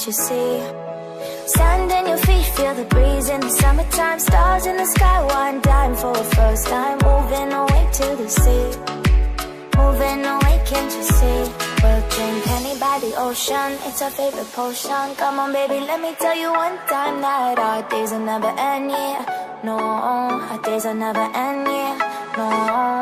can't you see? Sand in your feet, feel the breeze in the summertime. Stars in the sky, one dime for a first time. Moving away to the sea. Moving away, can't you see? We'll drink honey by the ocean, it's our favorite potion. Come on baby, let me tell you one time That our days will never end, yeah. No, our days will never end, yeah. No.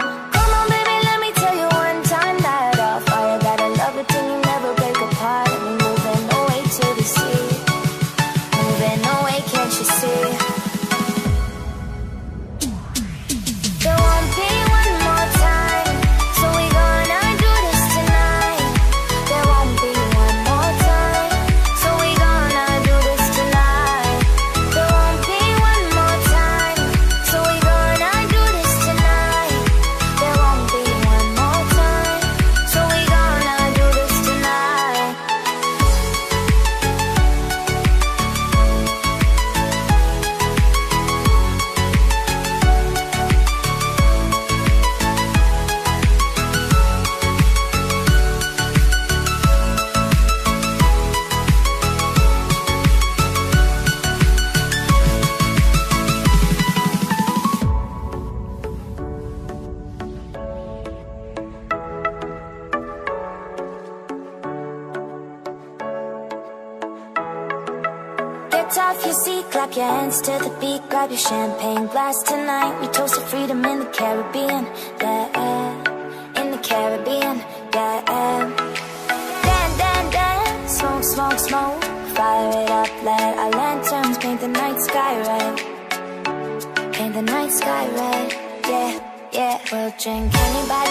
Caribbean, yeah. In the Caribbean, yeah. Dan, dan, dan, smoke, smoke, smoke. Fire it up, let our lanterns, paint the night sky red. Paint the night sky red, yeah, yeah. We'll drink anybody.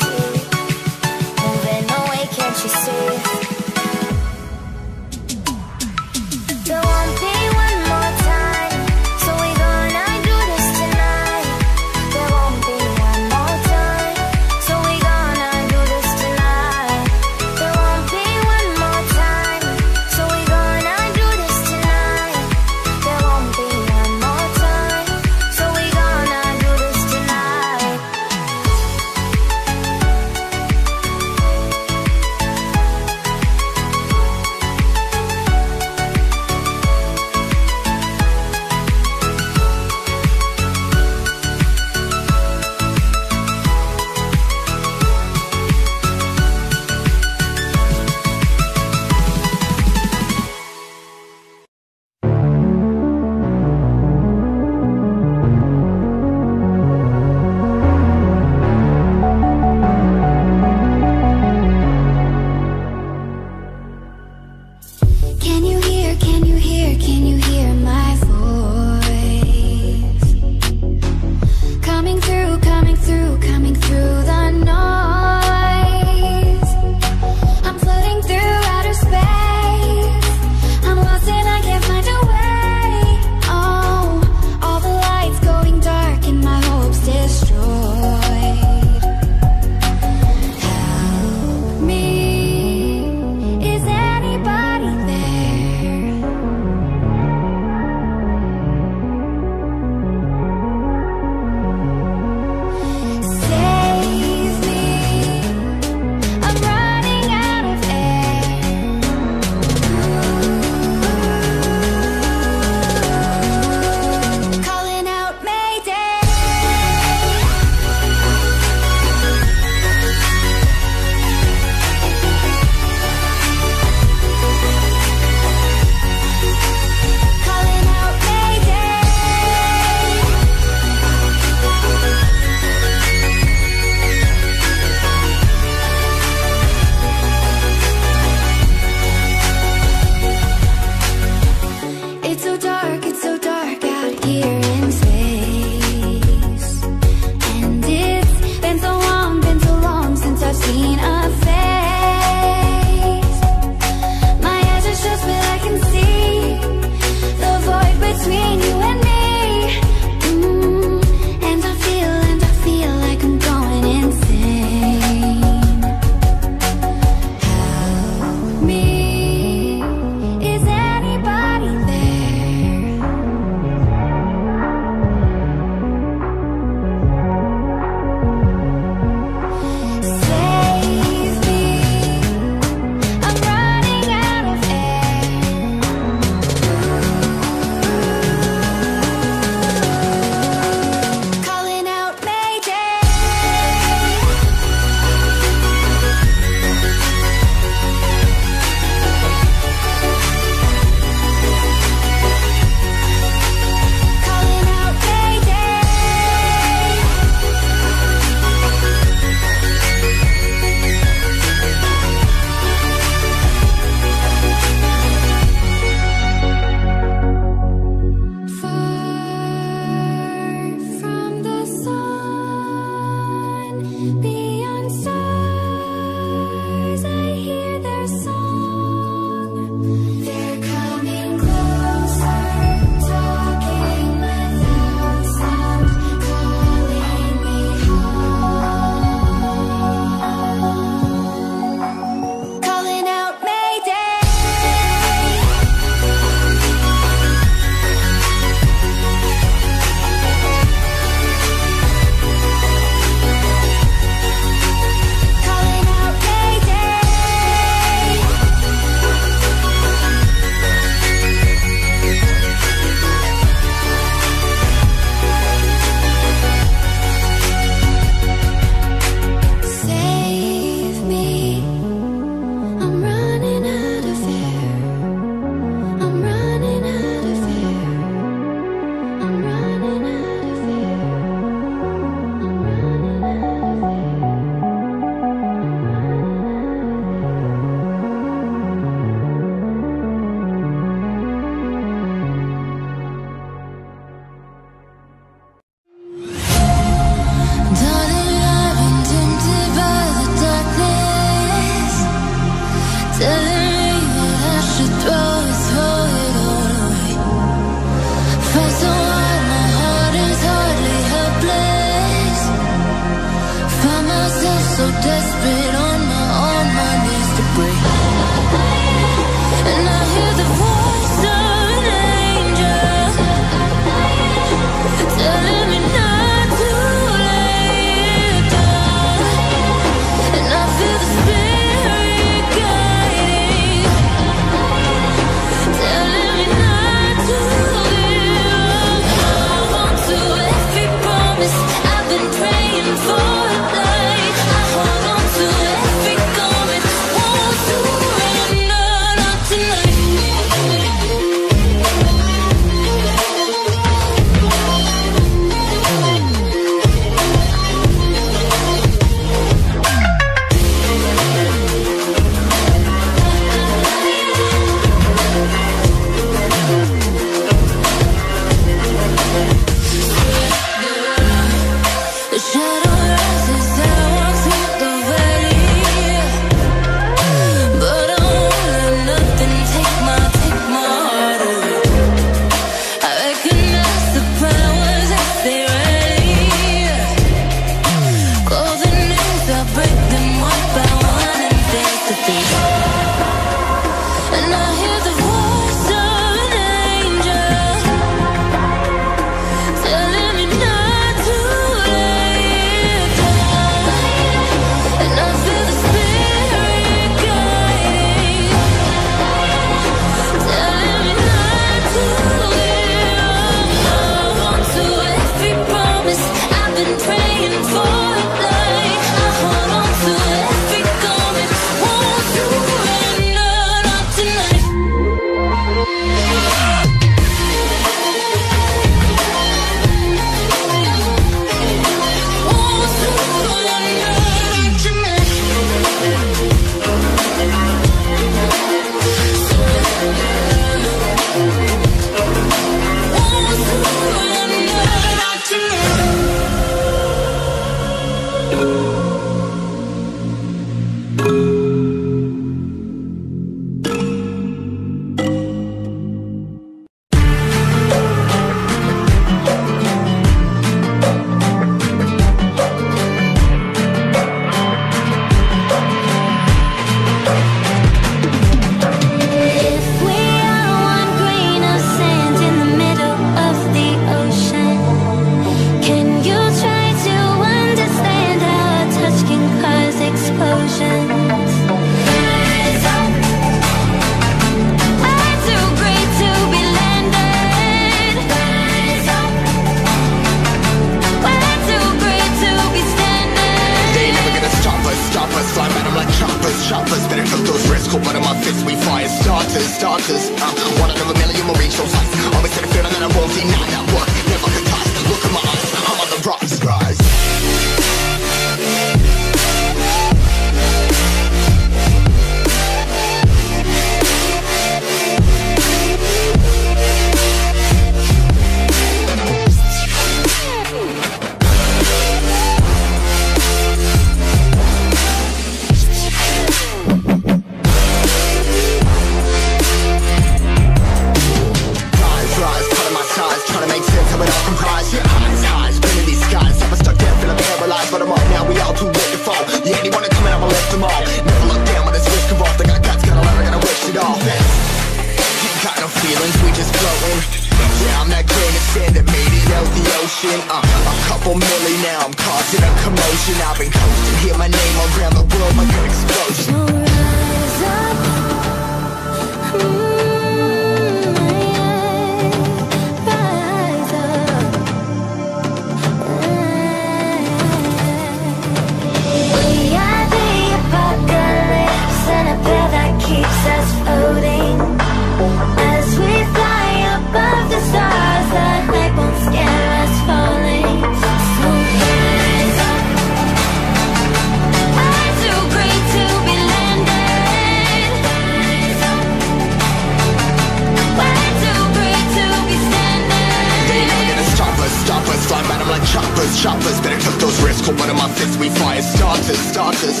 Fists We fire starters, starters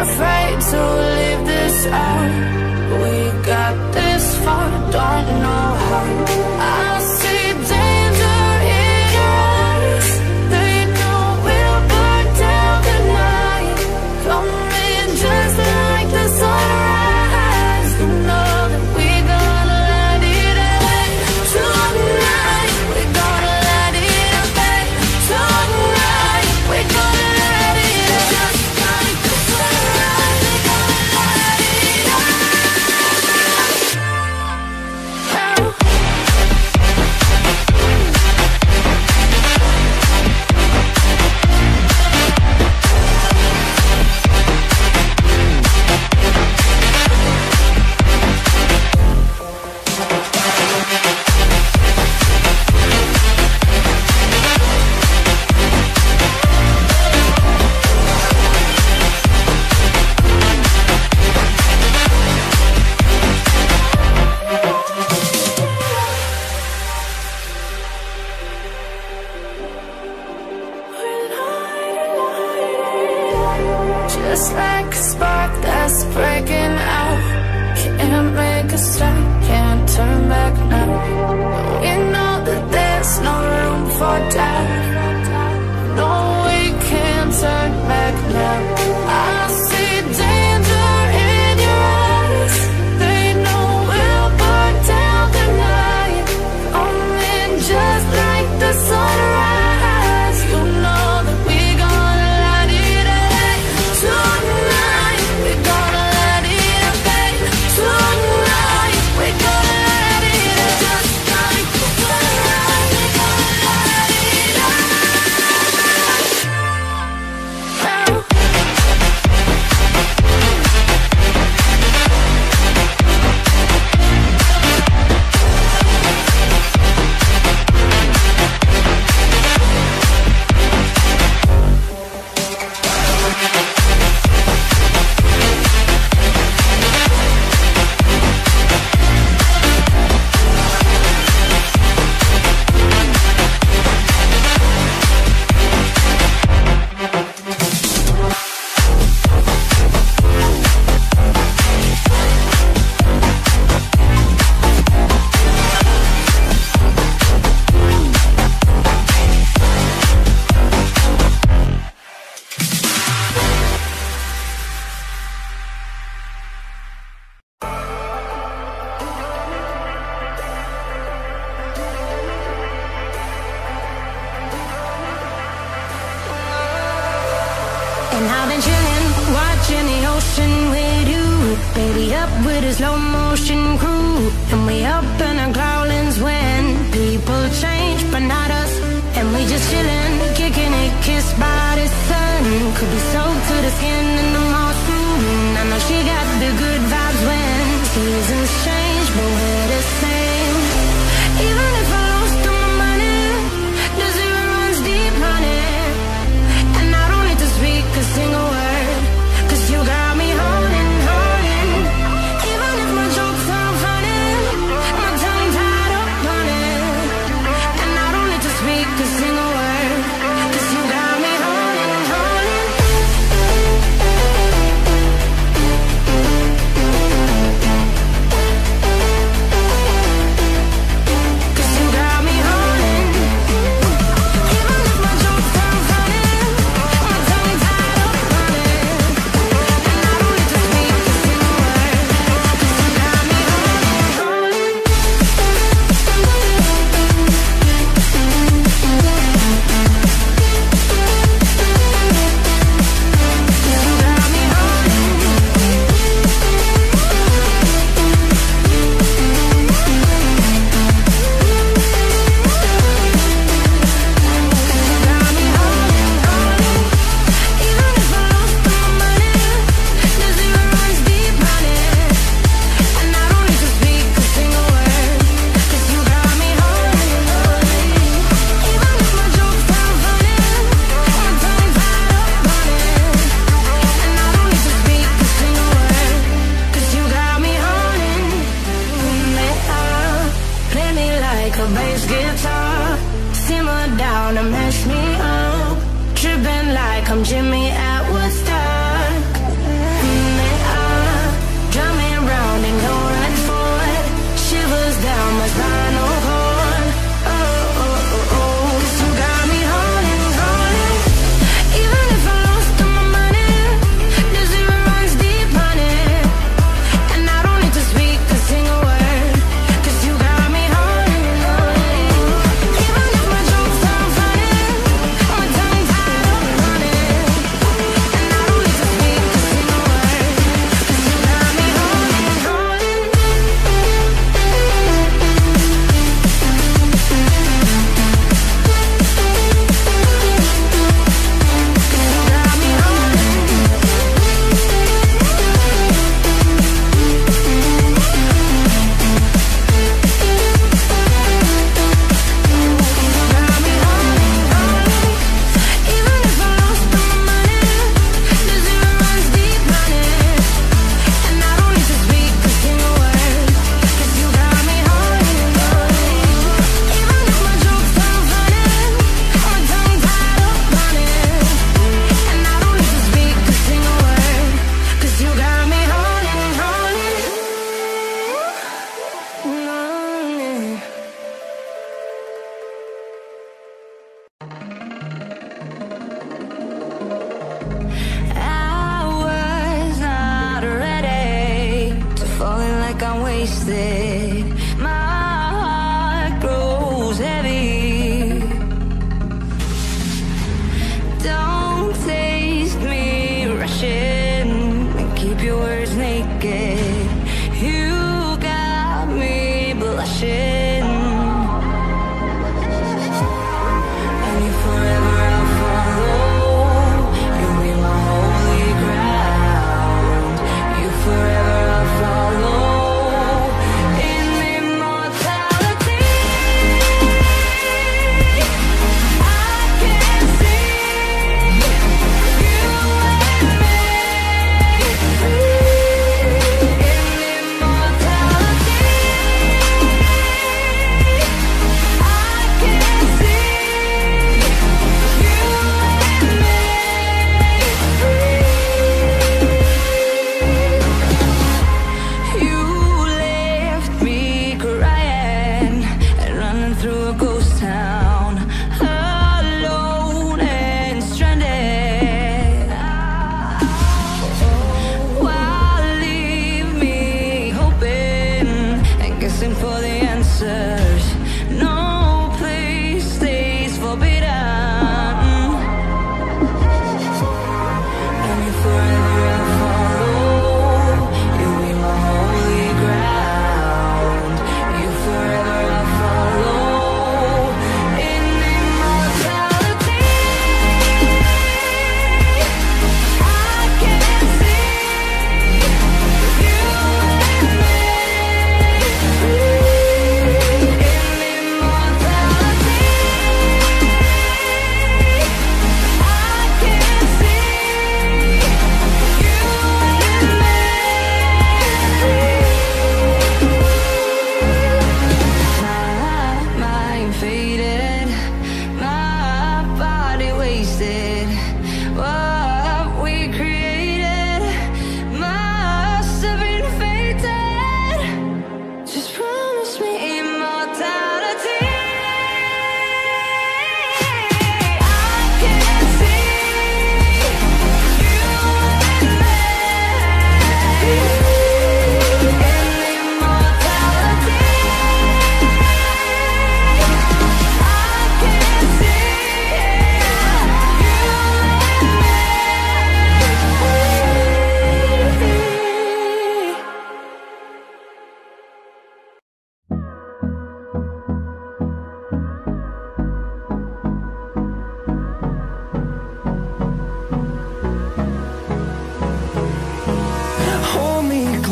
afraid to leave this out We got this far, don't know how. I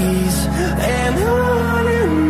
days and on and on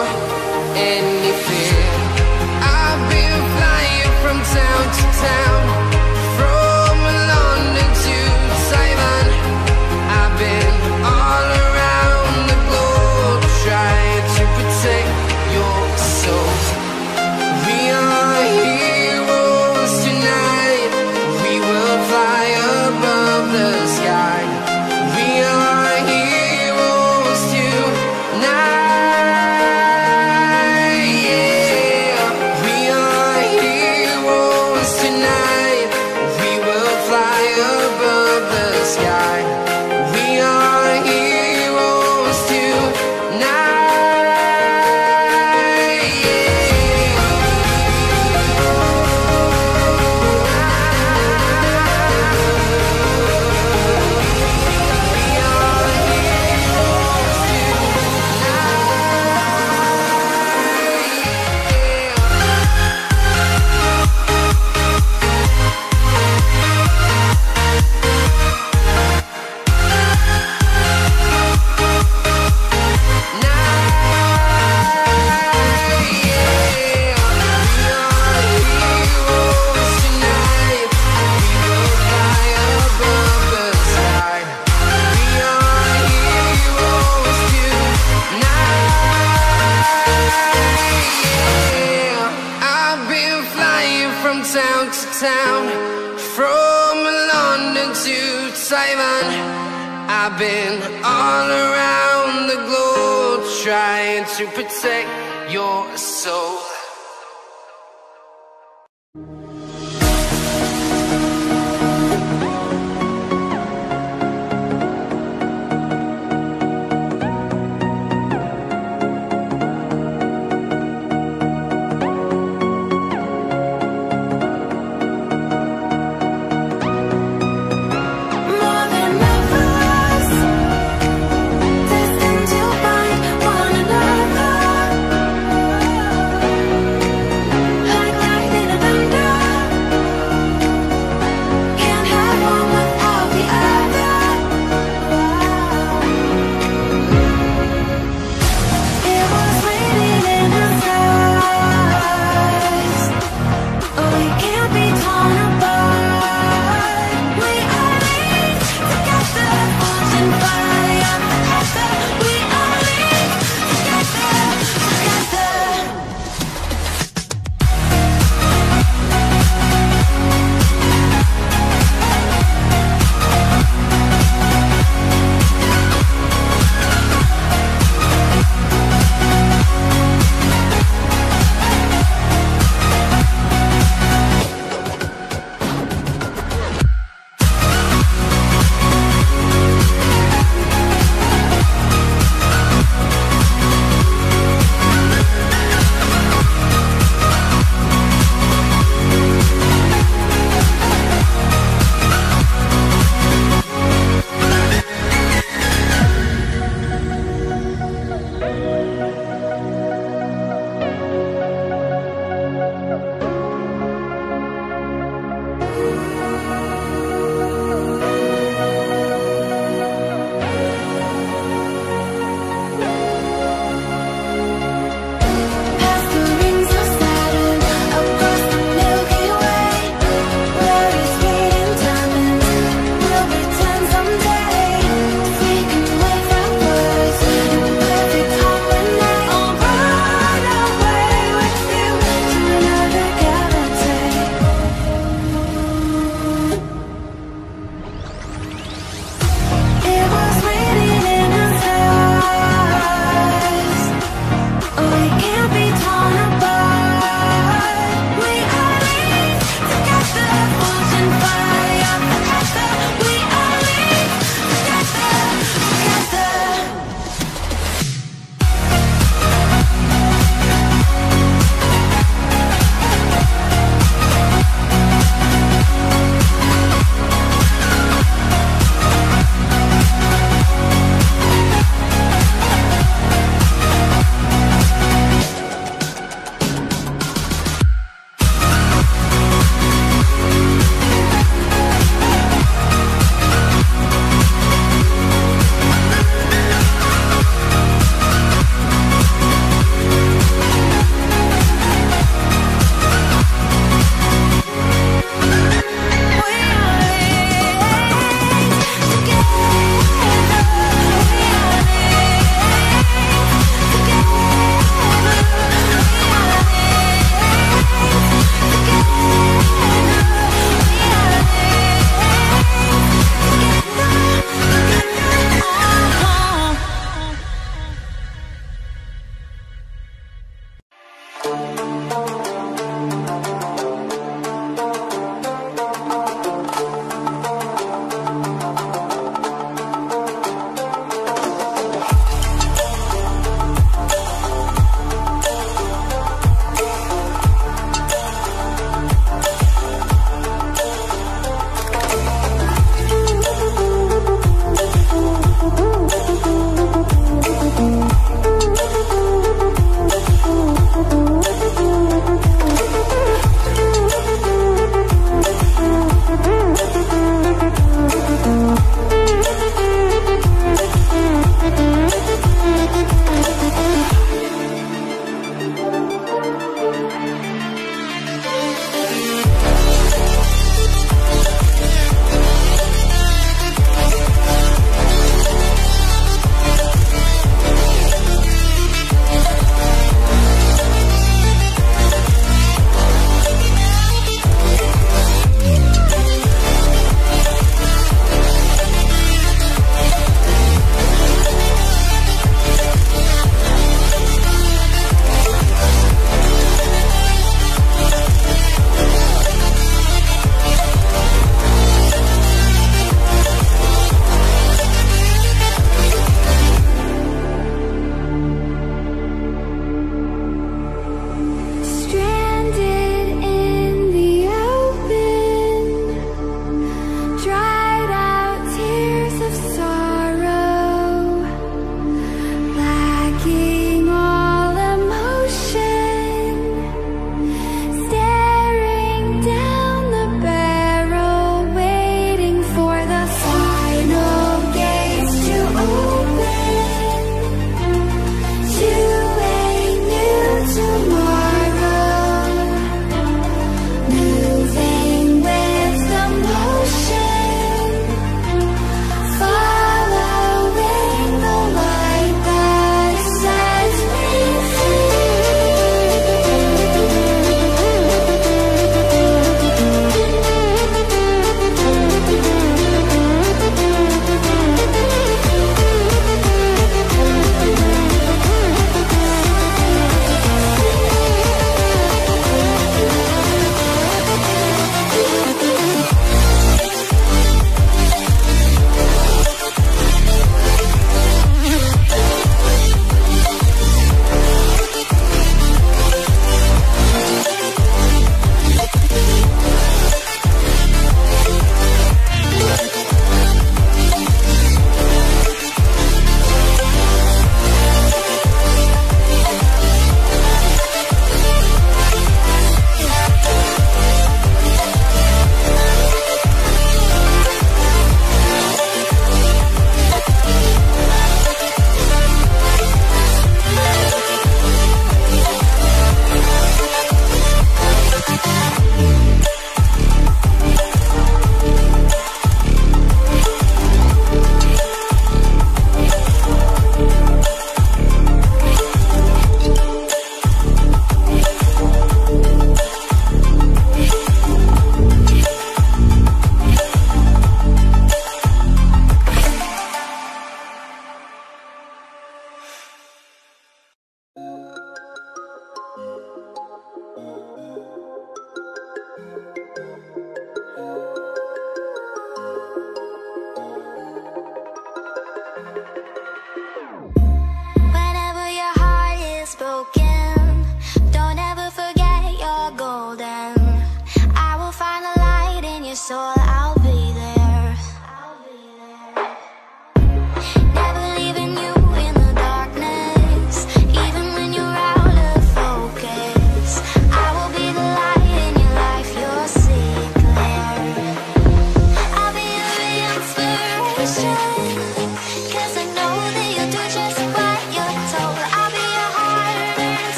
More